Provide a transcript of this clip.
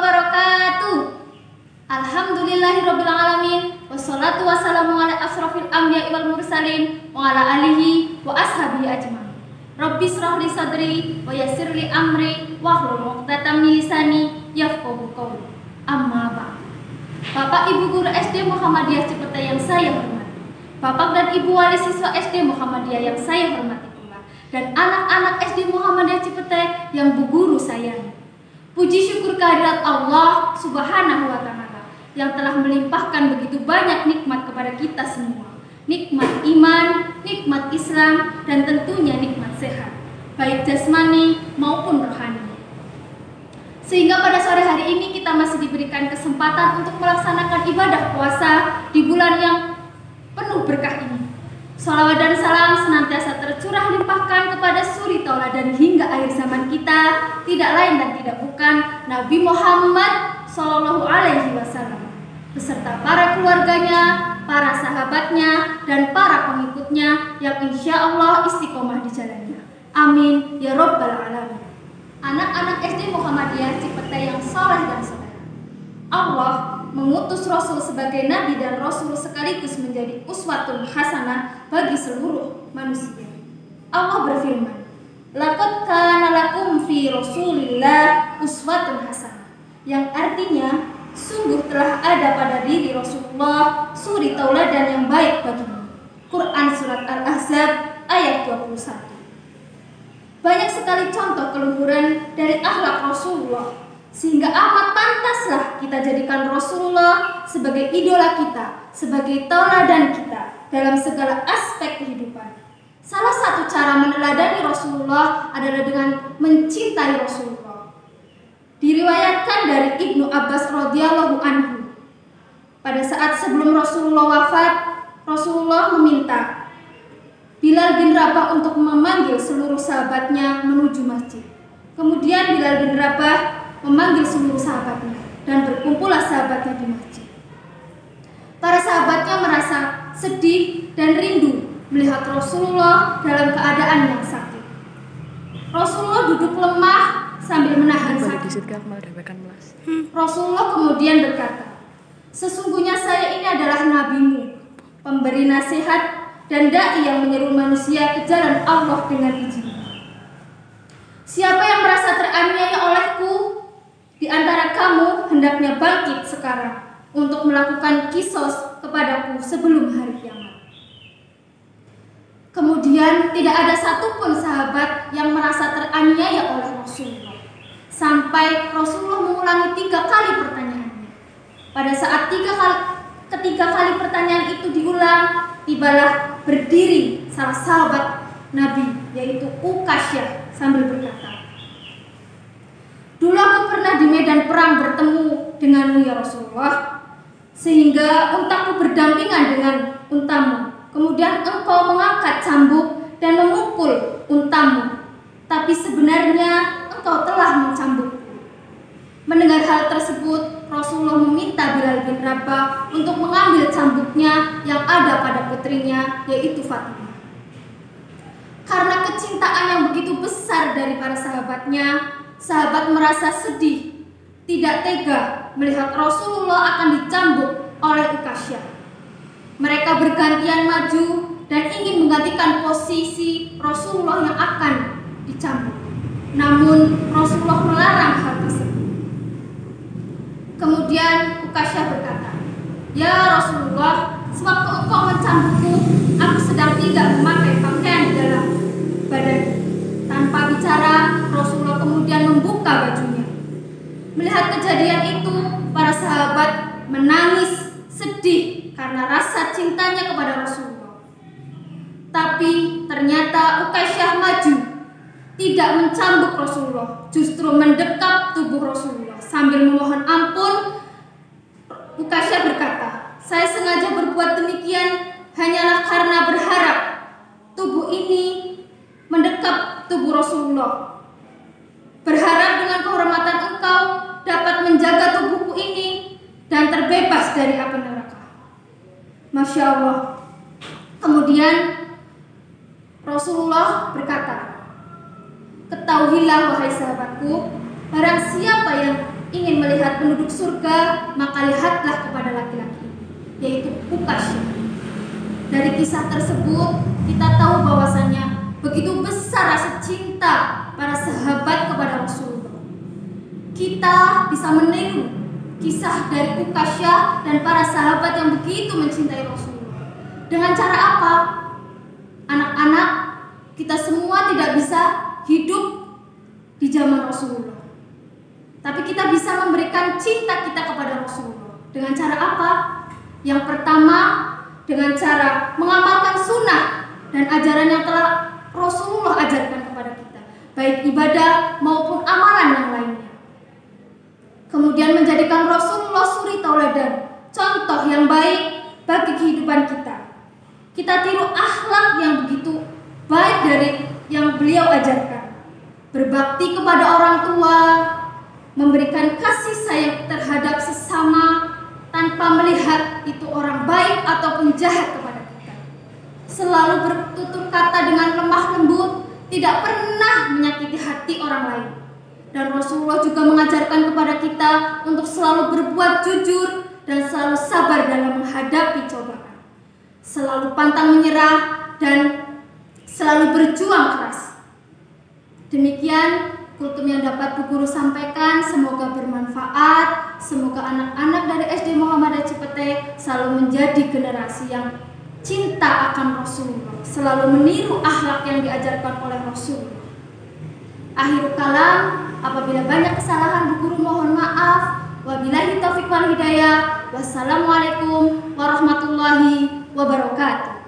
Wabarakatuh. Alhamdulillahirrabbilalamin Wassalatu wassalamu ala asrafil anbiya wal mursalin Wa ala alihi wa ashabihi ajma'in. Rabbi srahli sadri wa yassirli amri Wa hlul uqdatam min lisani yafqahu Amma ba'd. Bapak Ibu Guru SD Muhammadiyah Cipete yang saya hormati. Bapak dan Ibu Wali Siswa SD Muhammadiyah yang saya hormati Dan anak-anak SD Muhammadiyah Cipete yang bu guru sayangi Puji syukur kehadirat Allah Subhanahu wa taala yang telah melimpahkan begitu banyak nikmat kepada kita semua. Nikmat iman, nikmat Islam, dan tentunya nikmat sehat, baik jasmani maupun rohani. Sehingga pada sore hari ini kita masih diberikan kesempatan untuk melaksanakan ibadah puasa di bulan yang penuh berkah ini. Salawat dan salam senantiasa tercurah limpahkan kepada suri tauladan hingga akhir zaman kita, tidak lain dan tidak bukan Nabi Muhammad Shallallahu Alaihi Wasallam beserta para keluarganya, para sahabatnya, dan para pengikutnya yang insya Allah istiqomah di jalannya. Amin ya robbal alamin. Anak-anak SD Muhammadiyah Cipete yang soleh dan soleh. Allah mengutus Rasul sebagai nabi dan Rasul sekaligus menjadi uswatun hasanah bagi seluruh manusia. Allah berfirman, Laqad kana lakum fi Rasulillah uswatun hasanah. Yang artinya Sungguh telah ada pada diri Rasulullah suri tauladan yang baik bagimu. Quran Surat Al-Ahzab ayat 21 Banyak sekali contoh keluhuran dari akhlak Rasulullah sehingga amat pantaslah kita jadikan Rasulullah sebagai idola kita, sebagai tauladan kita dalam segala aspek kehidupan. Salah satu cara meneladani Rasulullah adalah dengan mencintai Rasulullah. Diriwayatkan dari Ibnu Abbas radhiyallahu anhu. Pada saat sebelum Rasulullah wafat, Rasulullah meminta Bilal bin Rabah untuk memanggil seluruh sahabatnya menuju masjid. Kemudian Bilal bin Rabah memanggil seluruh sahabatnya dan berkumpullah sahabatnya di masjid. Para sahabatnya merasa sedih dan rindu melihat Rasulullah dalam keadaan yang sakit. Rasulullah duduk lemah sambil menahan sakit. Rasulullah kemudian berkata, Sesungguhnya saya ini adalah nabimu, pemberi nasihat dan dai yang menyeru manusia ke jalan Allah dengan izin. Siapa yang merasa teraniaya olehku di antara kamu hendaknya bangkit sekarang untuk melakukan kisos kepadaku sebelum hari kiamat. Kemudian tidak ada satupun sahabat yang merasa teraniaya oleh Rasulullah sampai Rasulullah mengulangi tiga kali pertanyaannya. Pada saat tiga kali, ketiga kali pertanyaan itu diulang, tibalah berdiri salah sahabat Nabi yaitu Ukasyah sambil berkata, Dulu aku pernah di medan perang bertemu denganmu ya Rasulullah, sehingga untaku berdampingan dengan untamu. Kemudian engkau mengangkat cambuk dan memukul untamu. Tapi sebenarnya engkau telah mencambukku. Mendengar hal tersebut, Rasulullah meminta Bilal bin Rabah untuk mengambil cambuknya yang ada pada putrinya, yaitu Fatimah. Karena kecintaan yang begitu besar dari para sahabatnya, sahabat merasa sedih, tidak tega melihat Rasulullah akan dicambuk oleh Ukasya. Mereka bergantian maju dan ingin menggantikan posisi Rasulullah yang akan dicambuk. Namun Rasulullah melarang hal tersebut. Kemudian Ukasya berkata, Ya Rasulullah, sewaktu engkau mencambukku, aku sedang tidak memakai kemudian membuka bajunya. Melihat kejadian itu, para sahabat menangis sedih karena rasa cintanya kepada Rasulullah. Tapi ternyata Ukasya maju tidak mencambuk Rasulullah, justru mendekap tubuh Rasulullah sambil memohon ampun. Ukasya berkata, saya sengaja berbuat demikian hanyalah karena berharap tubuh ini mendekap tubuh Rasulullah. Berharap dengan kehormatan engkau dapat menjaga tubuhku ini dan terbebas dari api neraka. Masya Allah. Kemudian Rasulullah berkata, Ketahuilah wahai sahabatku, barang siapa yang ingin melihat penduduk surga, maka lihatlah kepada laki-laki, yaitu Ukasya. Dari kisah tersebut, kita tahu bahwasanya begitu besar rasa cinta para sahabat kepada Rasulullah. Kita bisa meniru kisah dari Ukasya dan para sahabat yang begitu mencintai Rasulullah. Dengan cara apa? Anak-anak, kita semua tidak bisa hidup di zaman Rasulullah. Tapi kita bisa memberikan cinta kita kepada Rasulullah. Dengan cara apa? Yang pertama, dengan cara mengamalkan sunnah dan ajaran yang telah Rasulullah ajarkan kepada kita. Baik ibadah maupun amalan yang lainnya. Kemudian menjadikan Rasulullah suri tauladan, contoh yang baik bagi kehidupan kita. Kita tiru akhlak yang begitu baik dari yang beliau ajarkan. Berbakti kepada orang tua, memberikan kasih sayang terhadap sesama tanpa melihat itu orang baik ataupun jahat kepada kita. Selalu bertutur kata dengan lemah lembut, tidak pernah menyakiti hati orang lain. Dan Rasulullah juga mengajarkan kepada kita untuk selalu berbuat jujur dan selalu sabar dalam menghadapi cobaan. Selalu pantang menyerah dan selalu berjuang keras. Demikian kultum yang dapat Bu Guru sampaikan semoga bermanfaat. Semoga anak-anak dari SD Muhammadiyah Cipete selalu menjadi generasi yang cinta akan Rasulullah, selalu meniru akhlak yang diajarkan oleh Rasulullah. Akhir kalam, Apabila banyak kesalahan Bu Guru mohon maaf. Wabillahi taufik wal hidayah. Wassalamualaikum warahmatullahi wabarakatuh.